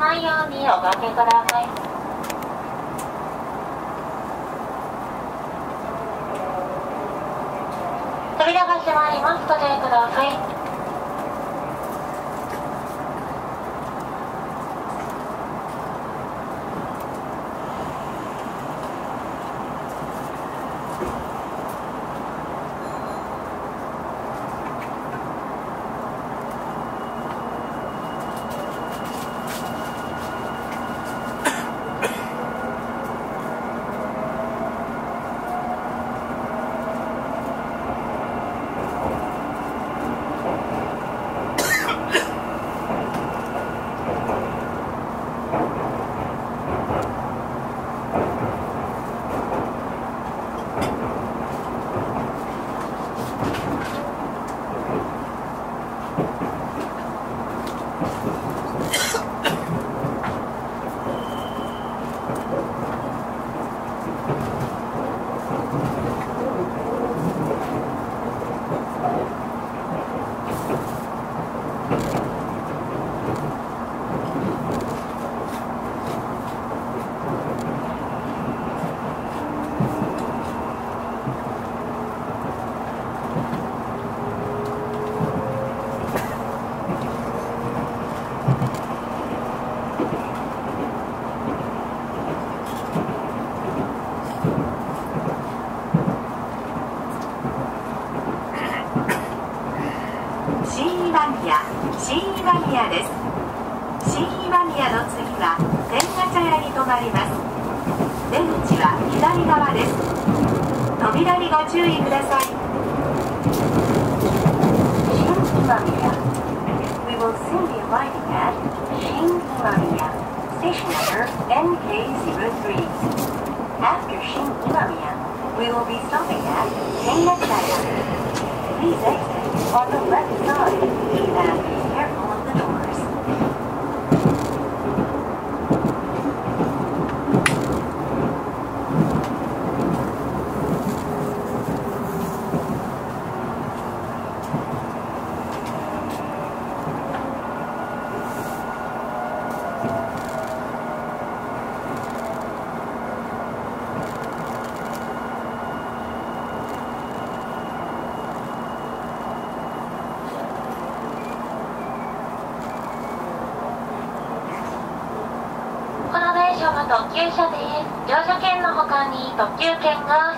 汎用におかけください。扉が閉まります。ご注意ください。アです新今宮の次は天ヶ茶屋に止まります出口は左側です扉にご注意ください新今宮 We will soon be arriving at 新今宮 Station number NK03 After 新今宮 We will be stopping at Tenga Please exit on the left side, Ivan. you can go.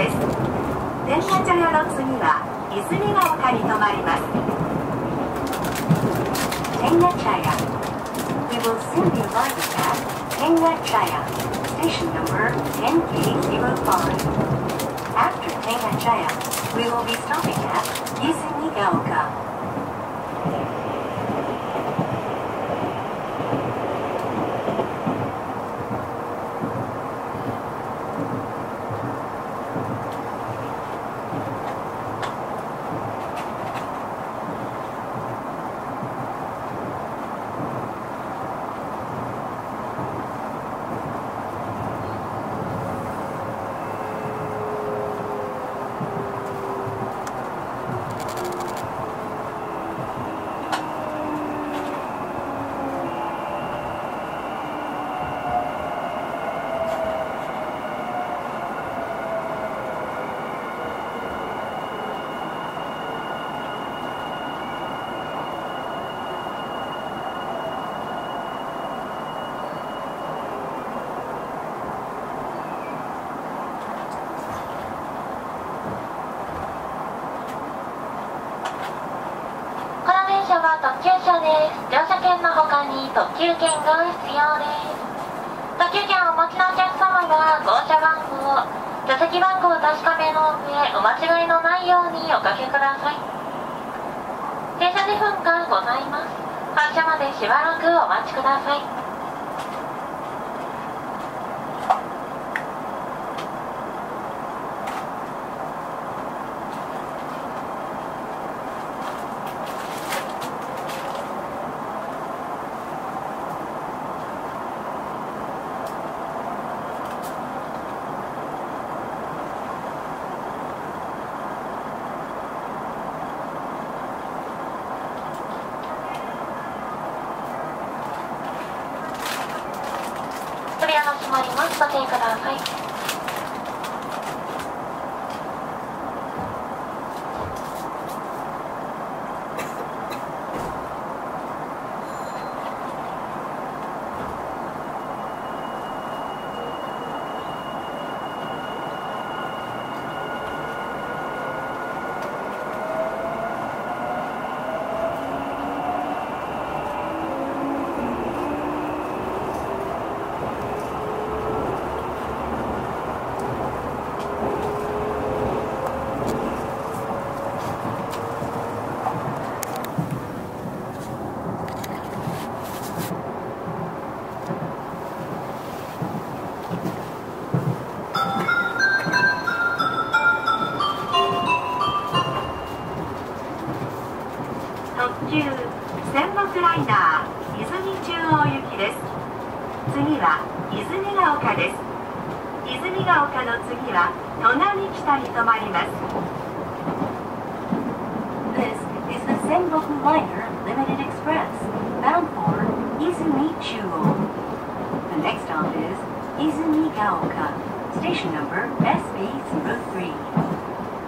です電車茶屋の次は泉ヶ丘に停まります千賀茶屋 We will soon be arriving at 千賀茶屋 Station number NK05 After 千賀茶屋 We will be stopping at 泉ヶ丘です乗車券の他に特急券が必要です。特急券をお持ちのお客様は号車番号座席番号を確かめの上お間違いのないようにおかけください。停車時分がございます。発車までしばらくお待ちください扉が閉まります。ご注意ください泉中央行きです次は泉ヶ丘です泉ヶ丘の次は砺波北に停まります This is the Senboku Liner Limited Express, bound for Izumi Chuo. The next stop is Izumi Gaoka, station number SB03.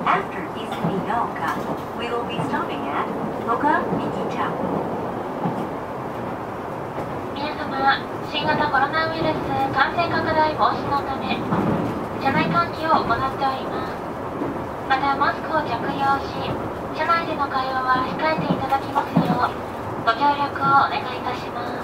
After Izumi Gaoka, we will be stopping at Toka Ikicha. 皆 様新型コロナウイルス感染拡大防止のため車内換気を行っております。またマスクを着用し車内での会話は控えていただきますようご協力をお願いいたします「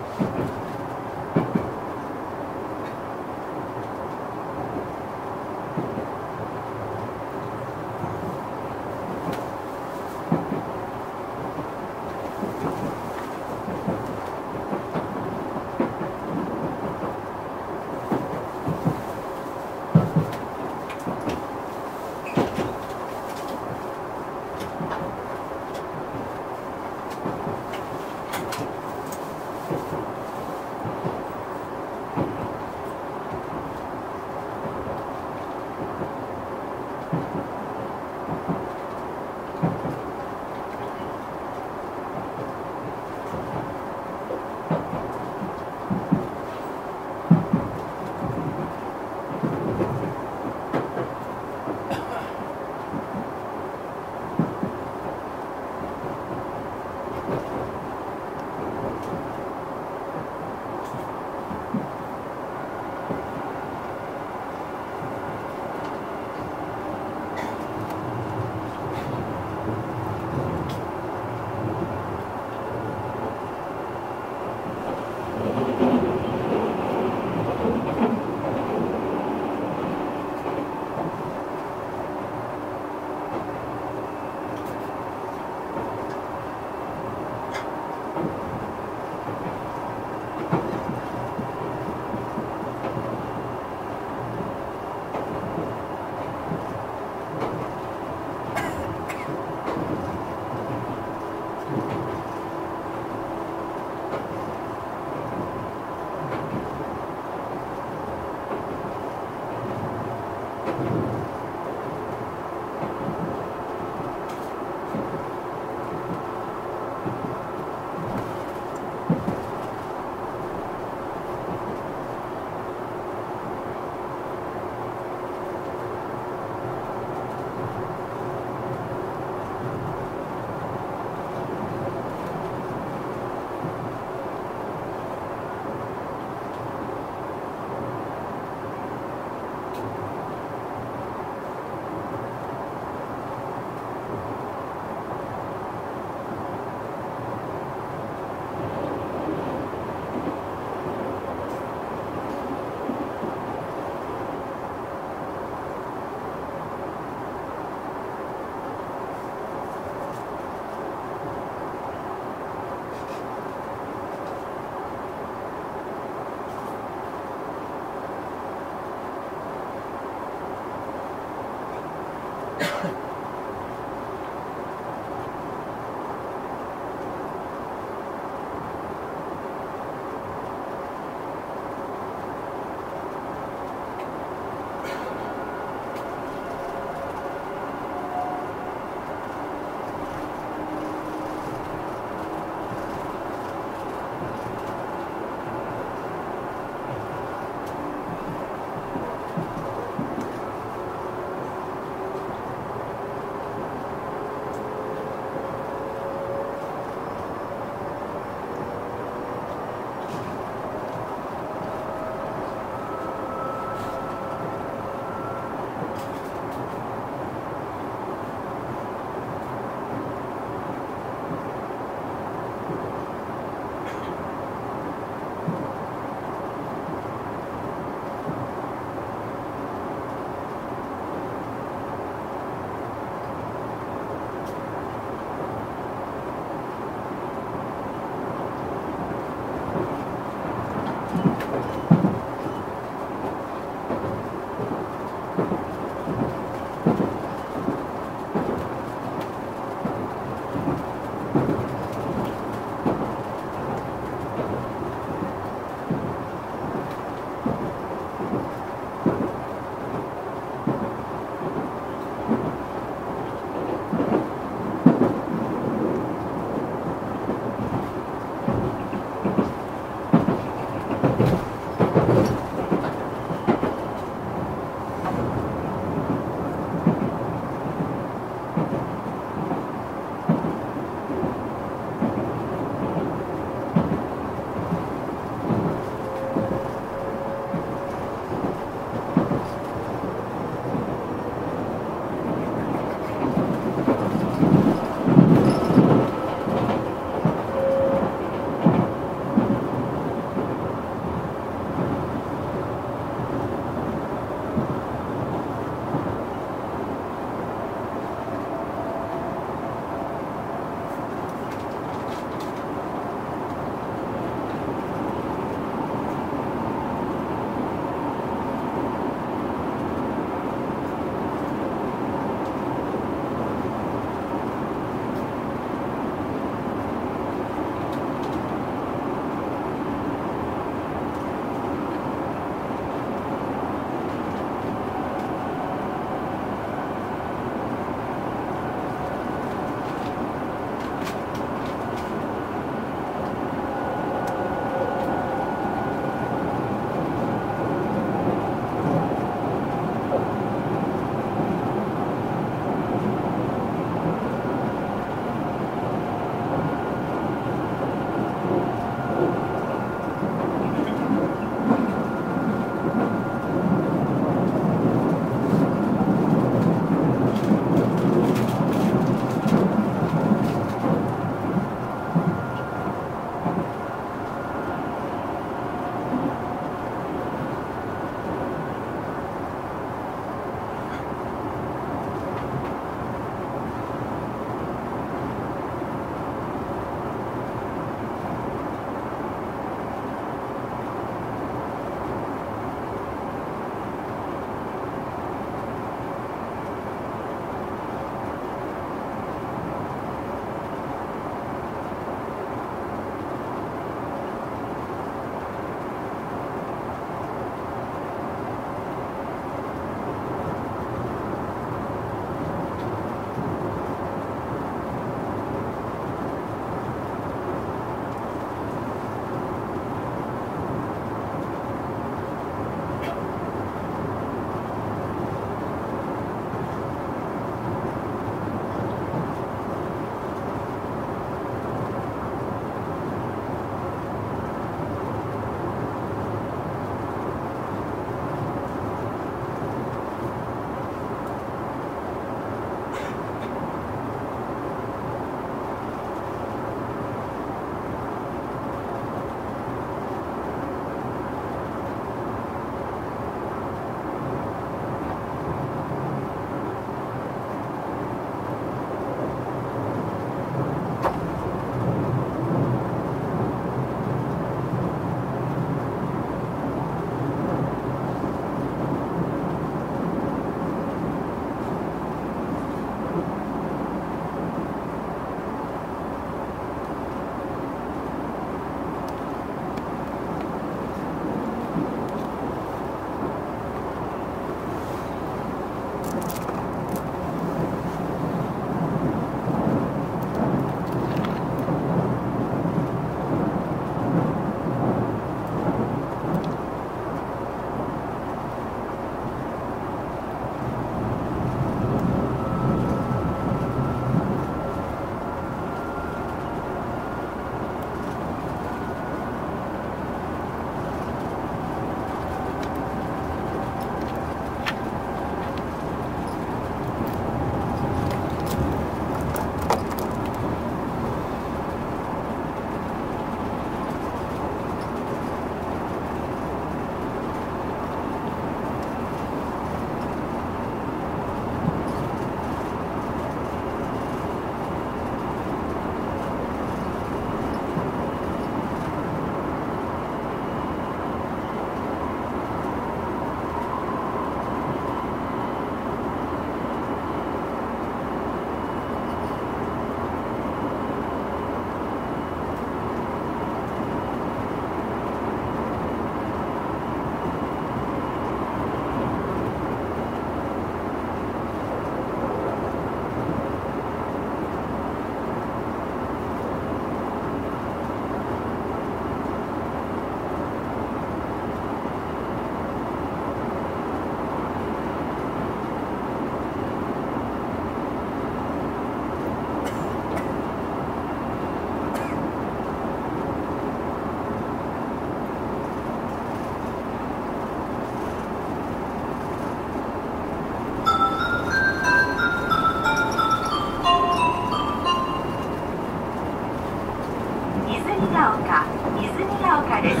泉ヶ丘泉ヶ丘です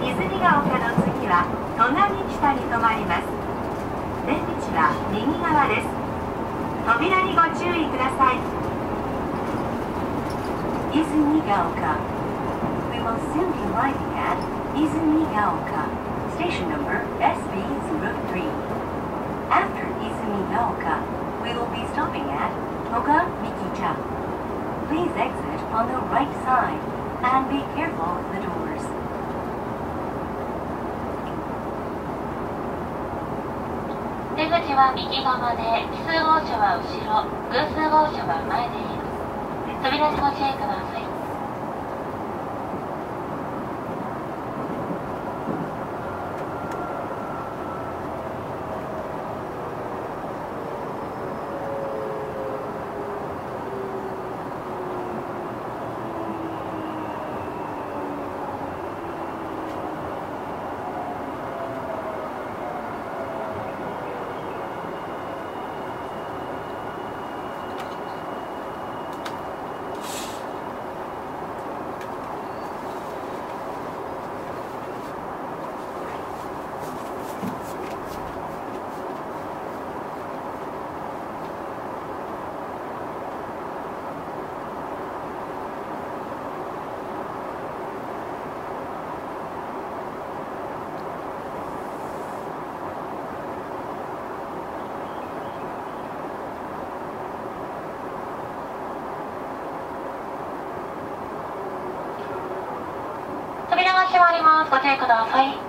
泉ヶ丘の次は砺波北に止まります出口は右側です扉にご注意ください Izumigaoka. We will soon be arriving at Izumigaoka, station number SB03. After Izumigaoka, we will be stopping at Toga Mikita. Please exit on the right side and be careful of the doors. 出口は右側で奇数号車は後ろ偶数号車は前です扉にご注意ください扉が閉まりますご注意ください。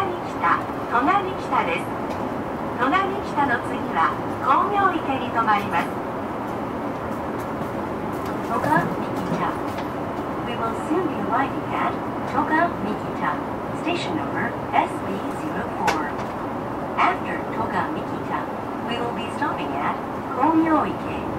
隣北隣北です隣北の次は工業池に止まります Toga Mikita. We will soon be arriving at Toga Mikita, station number S After Toga Mikita, we will be stopping at Komyoike.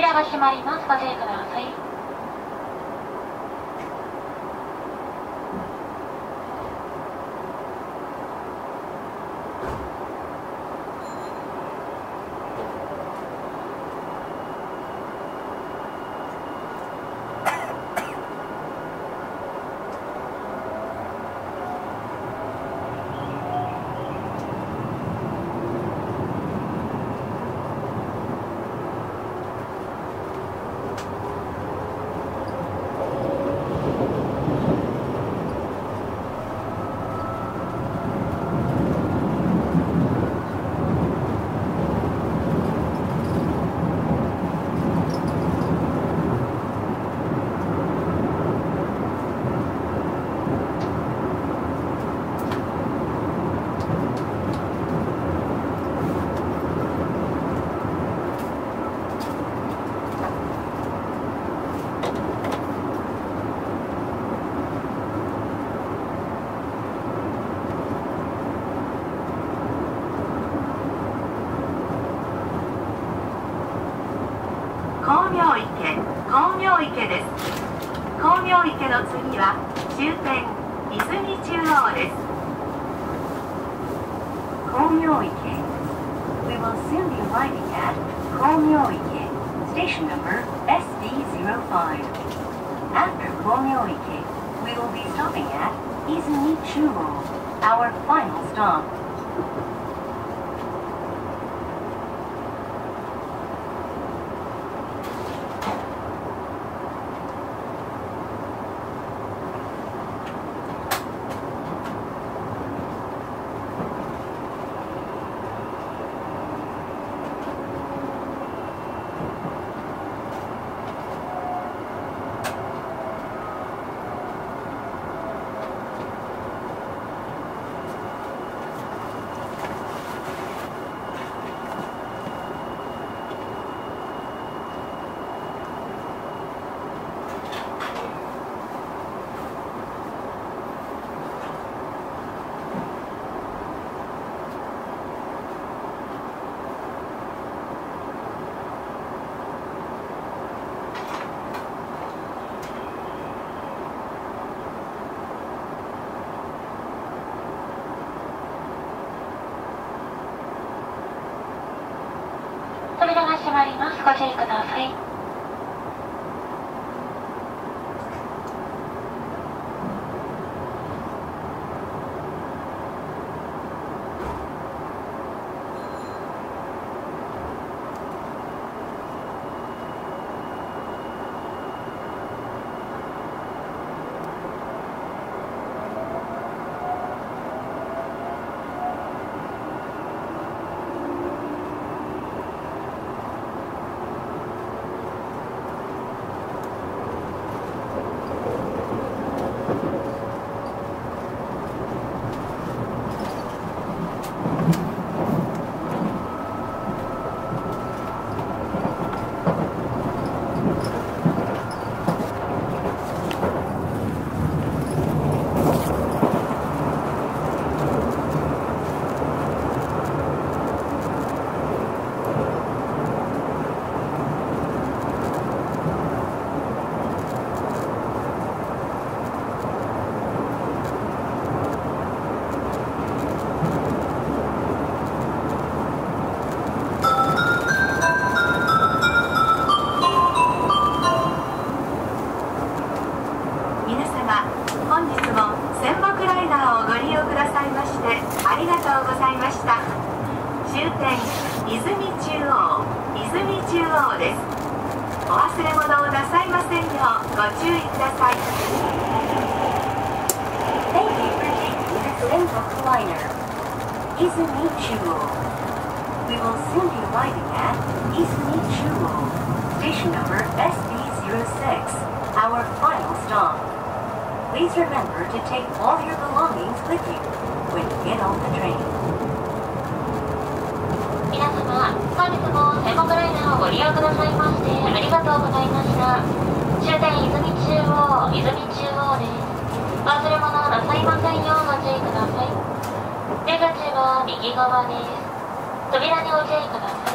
扉が閉まります。ご注意ください右側です扉にお注意ください